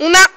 음악